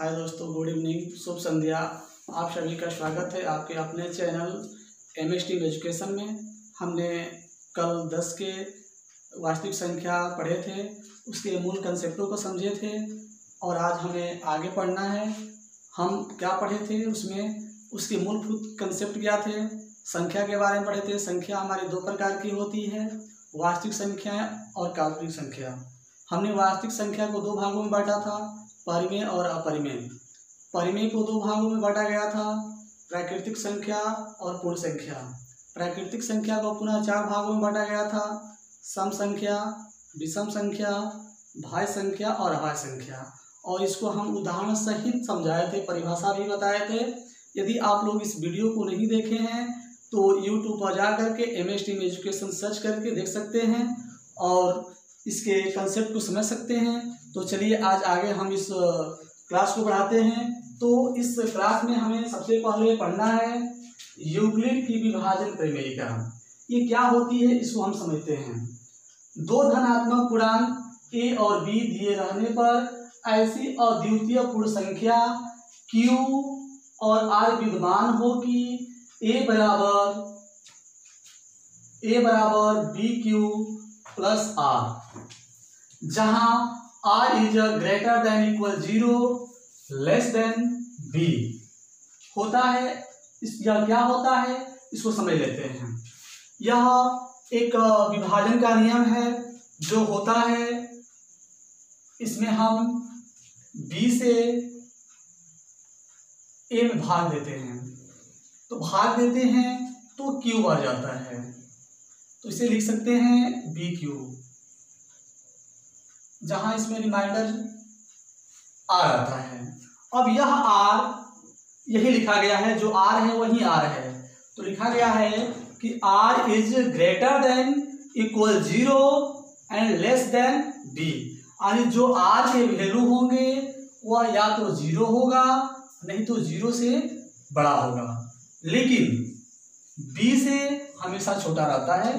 हाय दोस्तों, good evening, शुभ संध्या। आप सभी का स्वागत है आपके अपने चैनल एम एस एजुकेशन में। हमने कल दस के वास्तविक संख्या पढ़े थे, उसके मूल कंसेप्टों को समझे थे, और आज हमें आगे पढ़ना है। हम क्या पढ़े थे उसमें? उसके मूलभूत कंसेप्ट क्या थे? संख्या के बारे में पढ़े थे। संख्या हमारी दो प्रकार की होती है, वास्तविक संख्या और काल्पनिक संख्या। हमने वास्तविक संख्या को दो भागों में बांटा था। परिमेय और अपरिमेय। परिमेय को दो भागों में बांटा गया था, प्राकृतिक संख्या और पूर्ण संख्या। प्राकृतिक संख्या को पुनः चार भागों में बांटा गया था, सम संख्या, विषम संख्या भाज्य संख्या और अभाज्य संख्या। और इसको हम उदाहरण सहित समझाए थे, परिभाषा भी बताए थे। यदि आप लोग इस वीडियो को नहीं देखे हैं तो यूट्यूब पर जा करके एम एस एजुकेशन सर्च करके देख सकते हैं और इसके कंसेप्ट को समझ सकते हैं। तो चलिए आज आगे हम इस क्लास को पढ़ाते हैं। तो इस क्लास में हमें सबसे पहले पढ़ना है यूक्लिड की विभाजन प्रमेयिका। ये क्या होती है इसको हम समझते हैं। दो धनात्मक पूर्णांक ए और बी दिए रहने पर ऐसी अद्वितीय पूर्ण संख्या क्यू और आर विद्यमान हो कि ए बराबर ए बराबर बी क्यू प्लस आर जहाँ R is a greater than equal zero less than B होता है, इस यह क्या होता है, इसको समझ लेते हैं। यह एक विभाजन का नियम है, जो होता है, इसमें हम बी से ए में भाग देते हैं। तो भाग देते हैं तो क्यू आ जाता है। तो इसे लिख सकते हैं बी क्यू जहाँ इसमें रिमाइंडर आ आता है। अब यह आर यही लिखा गया है, जो आर है वही आर है। तो लिखा गया है कि R is greater than equal zero and less than B यानी जो आर के वैल्यू होंगे, वह या तो ज़ीरो होगा, नहीं तो ज़ीरो से बड़ा होगा। लेकिन बी से हमेशा छोटा रहता है।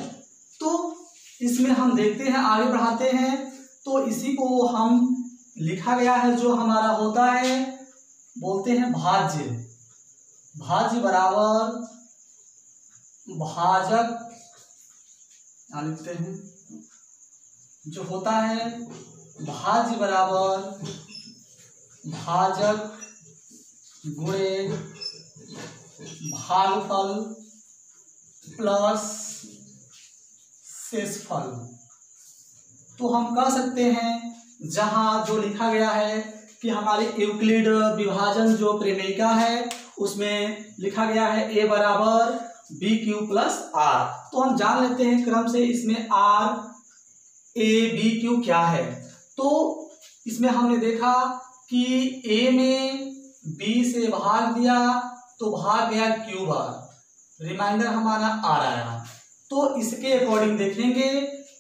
तो इसमें हम देखते हैं, आगे बढ़ाते हैं। तो इसी को हम लिखा गया है, जो हमारा होता है, बोलते हैं भाज्य। भाज्य बराबर भाजक, यहाँ लिखते हैं, जो होता है, भाज्य बराबर भाजक गुणे भागफल प्लस शेषफल। तो हम कह सकते हैं, जहाँ जो लिखा गया है कि हमारे यूक्लिड विभाजन जो प्रेमिका है, उसमें लिखा गया है ए बराबर बी क्यू प्लस आर तो हम जान लेते हैं क्रम से इसमें आर ए बी क्यू क्या है। तो इसमें हमने देखा कि ए में बी से भाग दिया तो भाग गया क्यू बार रिमाइंडर हमारा आर आया। तो इसके अकॉर्डिंग देखेंगे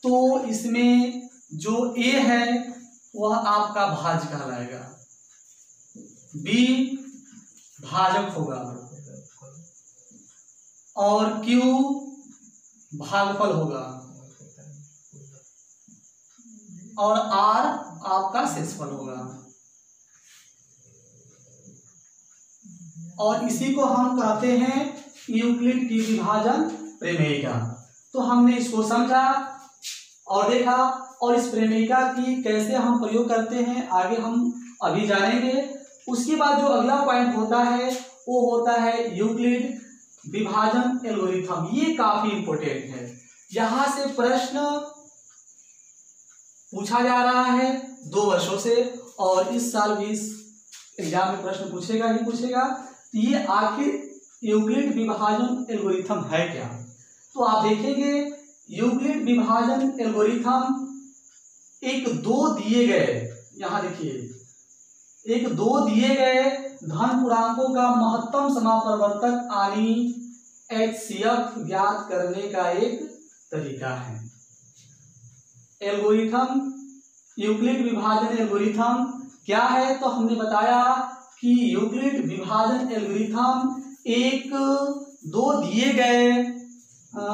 तो इसमें जो ए है, वह आपका भाज कहलाएगा। बी भाजक होगा और क्यू भागफल होगा। और आर आपका शेषफल होगा। और इसी को हम कहते हैं यूक्लिड की विभाजन प्रेमेयिका तो हमने इसको समझा और देखा और इस प्रेमिका की कैसे हम प्रयोग करते हैं, आगे हम अभी जानेंगे। उसके बाद जो अगला पॉइंट होता है, वो होता है यूक्लिड विभाजन एल्गोरिथम ये काफ़ी इंपोर्टेंट है। यहाँ से प्रश्न पूछा जा रहा है दो वर्षों से, और इस साल भी इस एग्ज़ाम में प्रश्न पूछेगा ही पूछेगा तो ये आखिर यूक्लिड विभाजन एल्गोरिथम है क्या? तो आप देखेंगे यूक्लिड विभाजन एल्गोरिथम एक दो दिए गए। यहाँ देखिए। एक दो दिए गए धन पूर्णांकों का महत्तम समापरिवर्तक आनी एच सी ज्ञात करने का एक तरीका है। एल्गोरिथम, यूक्लिड विभाजन एल्गोरिथम क्या है? तो हमने बताया कि यूक्लिड विभाजन एल्गोरिथम एक दो दिए गए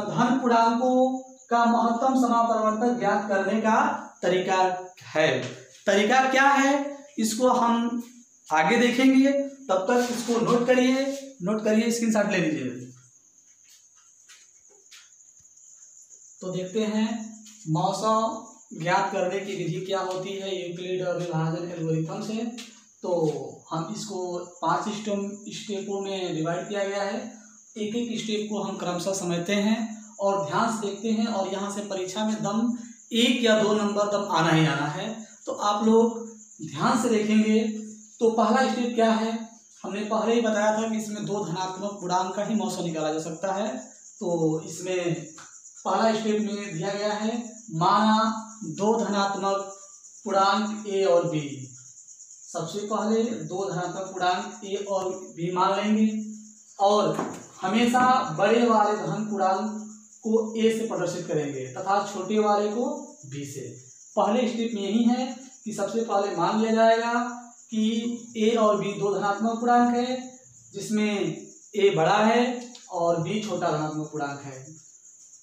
धन पूर्णांकों का महत्तम समापरिवर्तक ज्ञात करने का तरीका है। तरीका क्या है? इसको हम आगे देखेंगे। तब तक इसको नोट करिए। नोट करिए स्क्रीन शॉट ले लीजिए। तो देखते हैं, मौसम ज्ञात करने की विधि क्या होती है यूक्लिड और विभाजन एल्गोरिथम से। तो हम इसको पाँच स्टेपों में डिवाइड किया गया है। एक एक स्टेप को हम क्रमशः समझते हैं और ध्यान से देखते हैं और यहाँ से परीक्षा में दम एक या दो नंबर दम आना ही आना है। तो आप लोग ध्यान से देखेंगे तो पहला स्टेप क्या है? हमने पहले ही बताया था कि इसमें दो धनात्मक पूर्णांक का ही मौसम निकाला जा सकता है। तो इसमें पहला स्टेप में दिया गया है, माना दो धनात्मक पूर्णांक ए और बी सबसे पहले दो धनात्मक पूर्णांक ए और बी मान लेंगे, और हमेशा बड़े वाले धन पूर्णांक को ए से प्रदर्शित करेंगे, तथा छोटे वाले को बी से। पहले स्टेप में यही है कि सबसे पहले मान लिया जाएगा कि ए और बी दो धनात्मक पूर्णांक है, जिसमें ए बड़ा है और बी छोटा धनात्मक पूर्णांक है।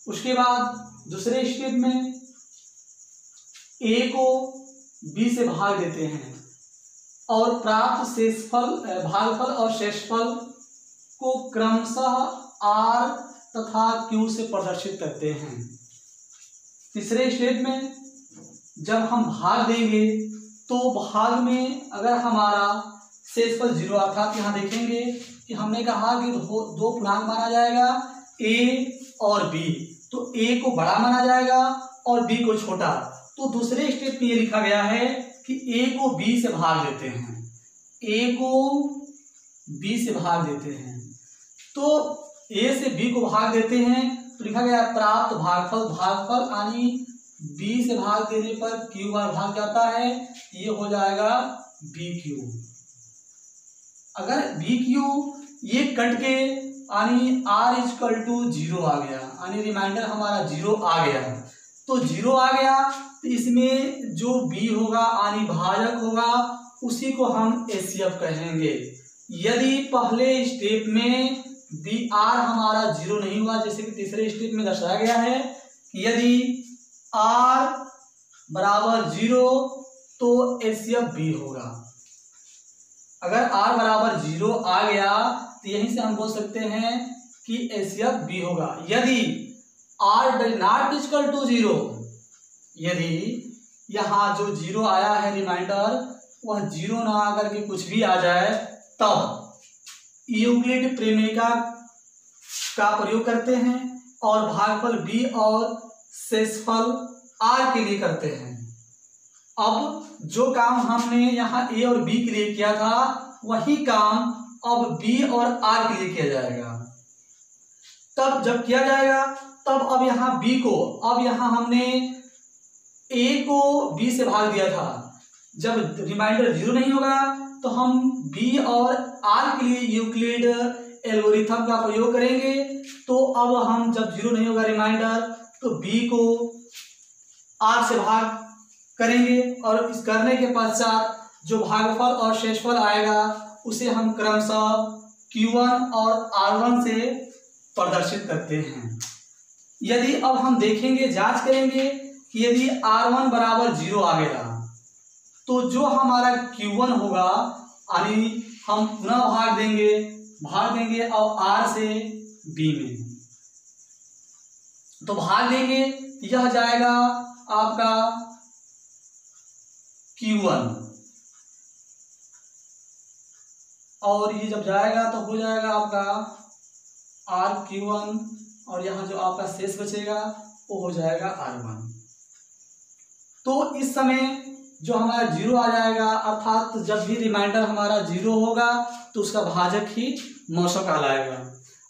उसके बाद दूसरे स्टेप में ए को बी से भाग देते हैं और प्राप्त शेषफल, भागफल और शेषफल को क्रमशः आर तथा क्यू से प्रदर्शित करते हैं? तीसरे स्टेप में जब हम भाग देंगे तो भाग में अगर हमारा शेषफल ज़ीरो अर्थात यहाँ देखेंगे कि हमने कहा कि दो, पूर्णांक माना जाएगा ए और बी तो ए को बड़ा माना जाएगा और बी को छोटा। तो दूसरे स्टेप में ये लिखा गया है कि ए को बी से भाग देते हैं। ए को बी से भाग देते हैं। तो ए से बी को भाग देते हैं तो लिखा गया प्राप्त भागफल भागफल यानी बी से भाग देने पर क्यू बार भाग जाता है ये हो जाएगा बी क्यू अगर बी क्यू ये कट के यानी आर इजकल टू ज़ीरो आ गया, यानी रिमाइंडर हमारा ज़ीरो आ गया। तो ज़ीरो आ गया तो इसमें जो बी होगा, यानी भाजक होगा, उसी को हम एसीएफ कहेंगे। यदि पहले स्टेप में बी आर हमारा ज़ीरो नहीं हुआ, जैसे कि तीसरे स्टेप में दर्शाया गया है यदि आर बराबर ज़ीरो तो एसीएफ बी होगा। अगर आर बराबर ज़ीरो आ गया तो यहीं से हम बोल सकते हैं कि एसीएफ बी होगा। यदि R does not equal to zero यदि यहाँ जो ज़ीरो आया है रिमाइंडर वह ज़ीरो ना आकर के कुछ भी आ जाए, तब यूक्लिड प्रेमिका का प्रयोग करते हैं और भागफल बी और शेषफल आर के लिए करते हैं। अब जो काम हमने यहाँ ए और बी के लिए किया था, वही काम अब बी और आर के लिए किया जाएगा। तब जब किया जाएगा, तब अब यहाँ बी को, अब यहाँ हमने ए को बी से भाग दिया था। जब रिमाइंडर ज़ीरो नहीं होगा तो हम बी और आर के लिए यूक्लिड एल्गोरिथम का प्रयोग करेंगे। तो अब हम जब ज़ीरो नहीं होगा रिमाइंडर तो बी को आर से भाग करेंगे और इस करने के पश्चात जो भागफल और शेषफल आएगा, उसे हम क्रमशः Q1 और R1 से प्रदर्शित करते हैं। यदि अब हम देखेंगे, जाँच करेंगे कि यदि R1 बराबर ज़ीरो आ गया तो जो हमारा Q1 होगा यानी हम पुनः भाग देंगे भाग देंगे और आर से बी में। तो भाग देंगे, यह जाएगा आपका Q1 और ये जब जाएगा तो हो जाएगा आपका आर क्यू वन, और यहाँ जो आपका शेष बचेगा, वो हो जाएगा आर वन। तो इस समय जो हमारा ज़ीरो आ जाएगा, अर्थात जब भी रिमाइंडर हमारा ज़ीरो होगा तो उसका भाजक ही मौसम कहलाएगा।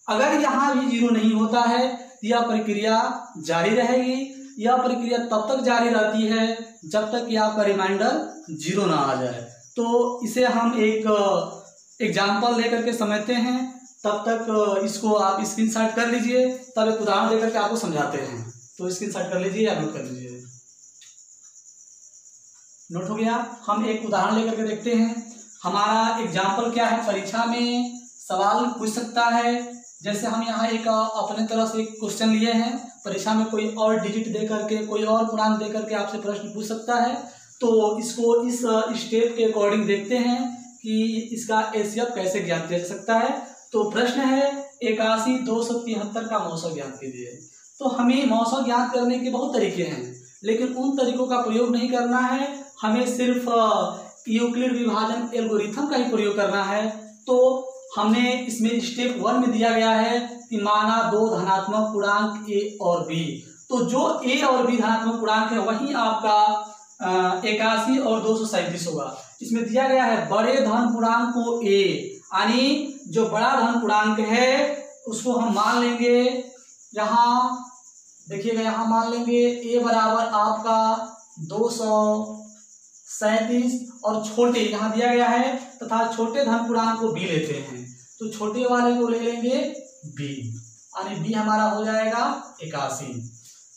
अगर यहाँ भी ज़ीरो नहीं होता है, यह प्रक्रिया जारी रहेगी। यह प्रक्रिया तब तक जारी रहती है, जब तक कि आपका रिमाइंडर ज़ीरो ना आ जाए। तो इसे हम एक एग्ज़ाम्पल लेकर के समझते हैं। तब तक, इसको आप स्क्रीन कर लीजिए, तब एक उदाहरण लेकर के आपको समझाते हैं। तो स्क्रीन कर लीजिए या नोट कर लीजिए। नोट हो गया, हम एक उदाहरण लेकर के देखते हैं। हमारा एग्ज़ाम्पल क्या है? परीक्षा में सवाल पूछ सकता है। जैसे हम यहाँ एक, अपने तरफ़ से क्वेश्चन लिए हैं। परीक्षा में कोई और डिजिट दे करके, कोई और पूर्णांक दे करके आपसे प्रश्न पूछ सकता है। तो इसको इस स्टेप के अकॉर्डिंग देखते हैं कि इसका एसीएफ कैसे ज्ञात किया जा सकता है। तो प्रश्न है इक्यासी दो सौ तिहत्तर का मौसम ज्ञात कीजिए। तो हमें मौसम ज्ञात करने के बहुत तरीके हैं, लेकिन उन तरीकों का प्रयोग नहीं करना है। हमें सिर्फ़ यूक्लिड विभाजन एल्गोरिथम का ही प्रयोग करना है। तो हमने इसमें स्टेप वन में दिया गया है कि माना दो धनात्मक पूर्णांक ए और बी। तो जो ए और बी धनात्मक पूर्णांक है, वही आपका इक्यासी और दो सौ सैंतीस होगा। इसमें दिया गया है बड़े धन पूर्णांक को ए, यानी जो बड़ा धन पूर्णांक है, उसको हम मान लेंगे, यहाँ, देखिएगा, यहाँ मान लेंगे, ए बराबर आपका दो सौ सैतीस और छोटे यहाँ दिया गया है, तथा छोटे धन पूर्णांक को बी लेते हैं। तो छोटे वाले को ले लेंगे बी, यानी बी हमारा हो जाएगा इक्यासी।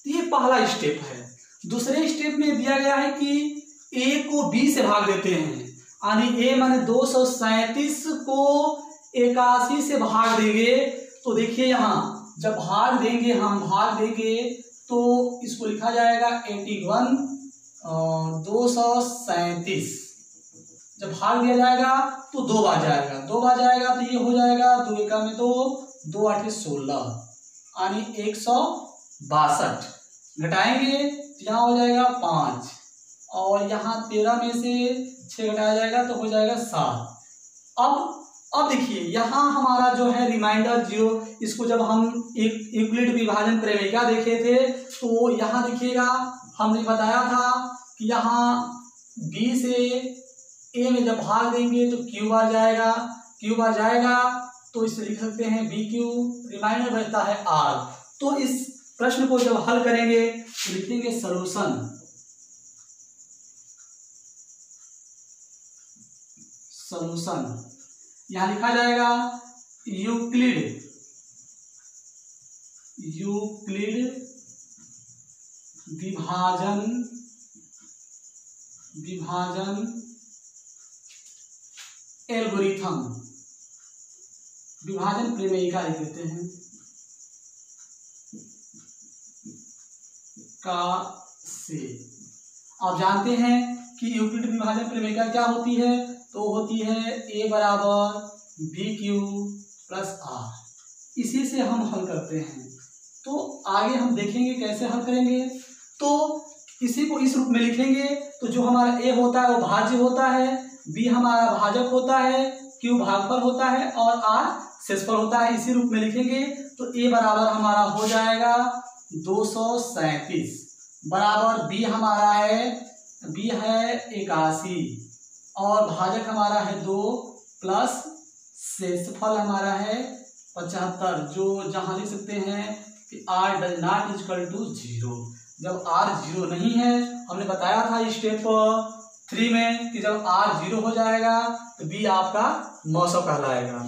तो ये पहला स्टेप है। दूसरे स्टेप में दिया गया है कि ए को बी से भाग देते हैं, यानी ए माने दो सौ सैतीस को इक्यासी से भाग देंगे। तो देखिए यहाँ, जब भाग देंगे, हम भाग देंगे तो इसको लिखा जाएगा एटी वन दो सौ सैतीस। जब भाग दिया जाएगा तो दो बार जाएगा। दो बार जाएगा तो ये हो जाएगा दो एका में दो दो आठ सोलह, यानी एक सौ बासठ। घटाएँगे तो यहाँ हो जाएगा पाँच। और यहाँ तेरह में से छः घटाया जाएगा तो हो जाएगा सात। अब अब देखिए, यहाँ हमारा जो है रिमाइंडर ज़ीरो इसको जब हम एक यूक्लिड विभाजन प्रेमिका देखे थे तो यहाँ देखिएगा हमने बताया था कि यहाँ बी से ए में जब भाग देंगे तो क्यू बार जाएगा क्यू बार जाएगा तो इसे लिख सकते हैं बी क्यू रिमाइंडर बचता है आर तो इस प्रश्न को जब हल करेंगे तो लिखेंगे सोल्यूशन सोल्यूशन यहाँ लिखा जाएगा यूक्लिड यूक्लिड विभाजन विभाजन एल्गोरिथम। विभाजन प्रमेयिका लिख देते हैं। का से। आप जानते हैं कि यूक्लिड विभाजन प्रमेयिका क्या होती है? तो होती है ए बराबर बी क्यू प्लस आर। इसी से हम हल करते हैं। तो आगे हम देखेंगे कैसे हल करेंगे। तो इसी को इस रूप में लिखेंगे तो जो हमारा ए होता है, वो भाज्य होता है बी हमारा भाजक होता है क्यू भागफल होता है और आर शेषफल होता है, इसी रूप में लिखेंगे तो ए बराबर हमारा हो जाएगा दो सौ सैंतीस। बराबर बी हमारा है बी है इक्यासी और भाजक हमारा है दो प्लस शेषफल हमारा है पचहत्तर, जो जहाँ लिख सकते हैं कि R does not equal to zero जब आर ज़ीरो नहीं है, हमने बताया था स्टेप थ्री में कि जब आर ज़ीरो हो जाएगा तो बी आपका मौसम कहलाएगा।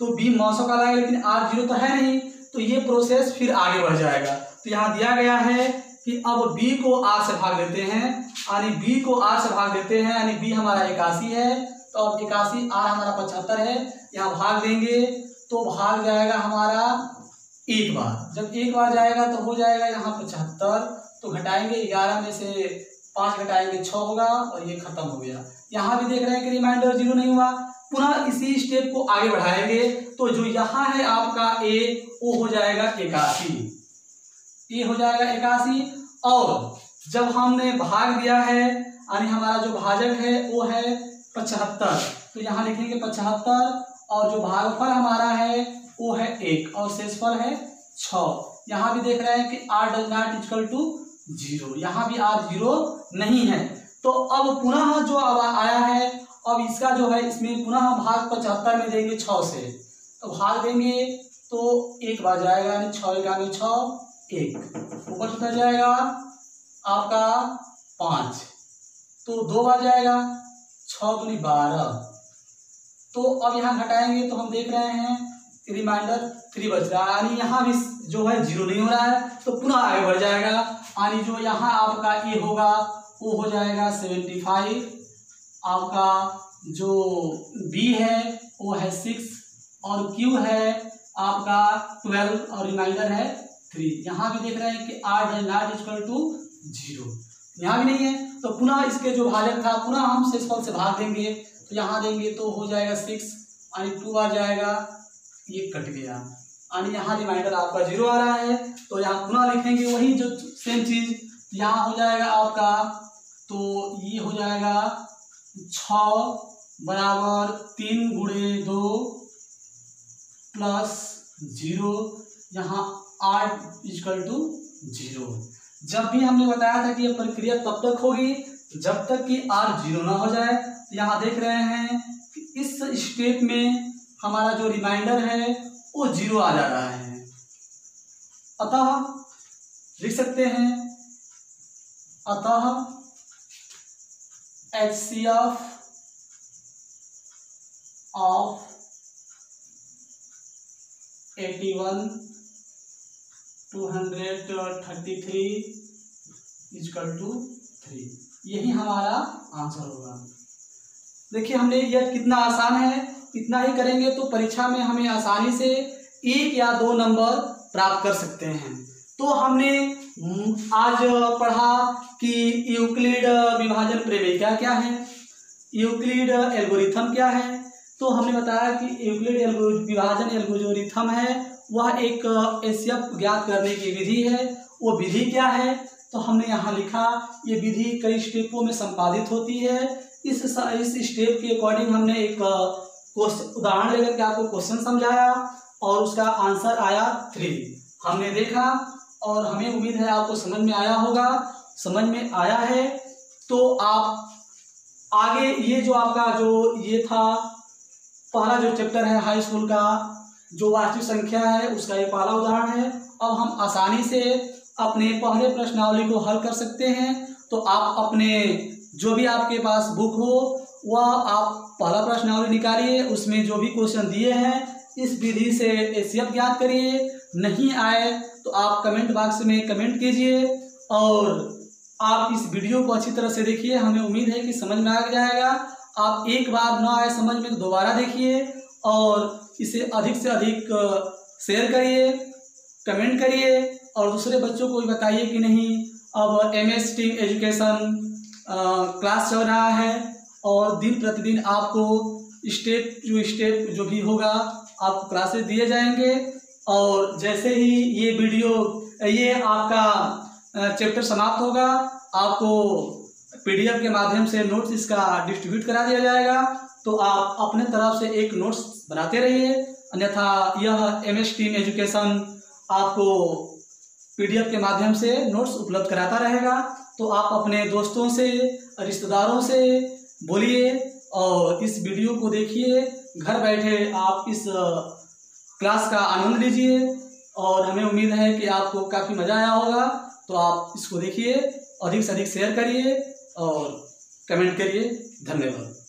तो बी मौसम कहलाएगा, लेकिन आर ज़ीरो तो है नहीं तो ये प्रोसेस फिर आगे बढ़ जाएगा। तो यहाँ दिया गया है कि अब बी को आर से भाग देते हैं, यानी बी को आर से भाग देते हैं, यानी बी हमारा इक्यासी है। तो अब इक्यासी आर हमारा पचहत्तर है, यहाँ भाग देंगे तो भाग जाएगा हमारा एक बार। जब एक बार जाएगा तो हो जाएगा यहाँ पचहत्तर। तो घटाएँगे ग्यारह में से पाँच घटाएँगे छ होगा और ये खत्म हो गया। यहाँ भी देख रहे हैं कि रिमाइंडर ज़ीरो नहीं हुआ। पुनः इसी स्टेप को आगे बढ़ाएँगे। तो जो यहाँ है आपका ए वो हो जाएगा इक्यासी ए हो जाएगा इक्यासी और जब हमने भाग दिया है, यानी हमारा जो भाजक है वो है पचहत्तर। तो यहाँ लिखेंगे पचहत्तर। और जो भागफल हमारा है वो है एक। और शेषफल है छ यहाँ भी देख रहे हैं कि R does not equal to zero. यहाँ भी आर ज़ीरो नहीं है। तो अब पुनः जो आया है, अब इसका जो है, इसमें पुनः भाग पचहत्तर में देंगे छ से। तो भाग देंगे तो एक बार जाएगा, यानी छ एक छ एक। ऊपर कितना जाएगा आपका पाँच। तो दो बार जाएगा छ बारह। तो अब यहाँ घटाएँगे तो हम देख रहे हैं, रिमाइंडर थ्री बच रहा है। यानी यहाँ भी जो है ज़ीरो नहीं हो रहा है तो पुनः आगे बढ़ जाएगा। यानी जो यहाँ आपका ए होगा, वो हो जाएगा सेवेंटी फाइव आपका जो बी है, वो है सिक्स और क्यू है, आपका ट्वेल्व और रिमाइंडर है थ्री यहाँ भी देख रहे हैं कि आर है नॉट इक्वल टू ज़ीरो यहाँ भी नहीं है तो पुनः इसके जो भाजक था, पुनः हम शेषफल से भाग देंगे। तो यहाँ देंगे तो हो जाएगा सिक्स यानी टू आ जाएगा, ये कट गया। यानी यहाँ रिमाइंडर आपका ज़ीरो आ रहा है तो यहाँ पुनः लिखेंगे वही जो सेम चीज़ यहाँ हो जाएगा आपका तो ये हो जाएगा छ बराबर तीन गुड़े दो प्लस ज़ीरो, यहाँ आठ इजकल टू ज़ीरो। जब भी हमने बताया था कि यह प्रक्रिया तब तक होगी जब तक कि आर ज़ीरो ना हो जाए तो यहाँ देख रहे हैं कि इस स्टेप में हमारा जो रिमाइंडर है वो ज़ीरो आ जा रहा है। अतः लिख सकते हैं, अतः H C of of eighty one two hundred thirty three equal to three यही हमारा आंसर होगा। देखिए, हमने यह कितना आसान है। इतना ही करेंगे तो परीक्षा में हमें आसानी से एक या दो नंबर प्राप्त कर सकते हैं। तो हमने आज पढ़ा कि यूक्लिड विभाजन प्रमेय क्या है, यूक्लिड एल्गोरिथम क्या है तो हमने बताया कि यूक्लिड विभाजन एल्गोरिथम है, वह एक एशियप ज्ञात करने की विधि है, वो विधि क्या है? तो हमने यहाँ लिखा, ये विधि कई स्टेपों में संपादित होती है। इस इस स्टेप के अकॉर्डिंग हमने एक उदाहरण लेकर के आपको क्वेश्चन समझाया और उसका आंसर आया थ्री हमने देखा और हमें उम्मीद है आपको समझ में आया होगा। समझ में आया है तो आप आगे ये जो आपका जो ये था, पहला जो चैप्टर है हाई स्कूल का, जो वास्तविक संख्या है, उसका ये पहला उदाहरण है। अब हम आसानी से अपने पहले प्रश्नावली को हल कर सकते हैं। तो आप अपने जो भी आपके पास बुक हो वह आप पहला प्रश्नावली निकालिए, उसमें जो भी क्वेश्चन दिए हैं, इस विधि से एसीएफ ज्ञात करिए। नहीं आए तो आप कमेंट बॉक्स में कमेंट कीजिए और आप इस वीडियो को अच्छी तरह से देखिए। हमें उम्मीद है कि समझ में आ जाएगा। आप एक बार ना आए समझ में तो दोबारा देखिए और इसे अधिक से अधिक शेयर करिए कमेंट करिए और दूसरे बच्चों को भी बताइए कि नहीं। अब M S T education class चल रहा है। और दिन प्रतिदिन आपको स्टेप जो स्टेप जो भी होगा, आपको क्लासेस दिए जाएँगे। और जैसे ही ये वीडियो, ये आपका चैप्टर समाप्त होगा, आपको पीडीएफ के माध्यम से नोट्स इसका डिस्ट्रीब्यूट करा दिया जाएगा। तो आप अपने तरफ़ से एक नोट्स बनाते रहिए। अन्यथा यह एम एस टीम एजुकेशन आपको पीडीएफ के माध्यम से नोट्स उपलब्ध कराता रहेगा। तो आप अपने दोस्तों से, रिश्तेदारों से बोलिए और इस वीडियो को देखिए। घर बैठे आप इस क्लास का आनंद लीजिए और हमें उम्मीद है कि आपको काफ़ी मज़ा आया होगा। तो आप इसको देखिए, अधिक से अधिक शेयर करिए और कमेंट करिए। धन्यवाद।